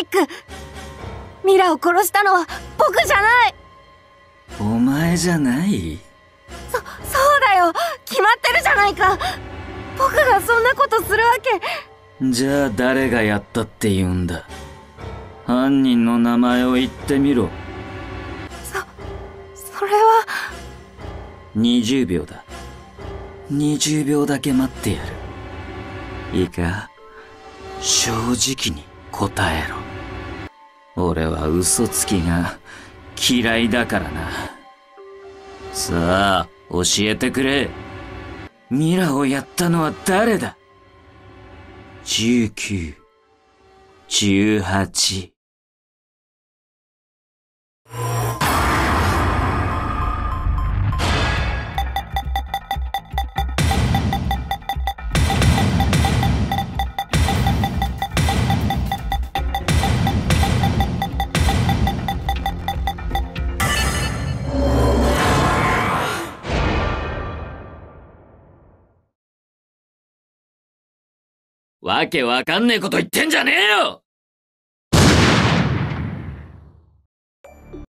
ック。ミラを殺したのは僕じゃない。お前じゃない？そ、そうだよ。決まってるじゃないか。僕がそんなことするわけ。じゃあ誰がやったって言うんだ？犯人の名前を言ってみろ。そ、それは。20秒だ。20秒だけ待ってやる。いいか？正直に答えろ。俺は嘘つきが嫌いだからな。さあ教えてくれ。ミラをやったのは誰だ？19、18、わけわかんねえこと言ってんじゃねえよ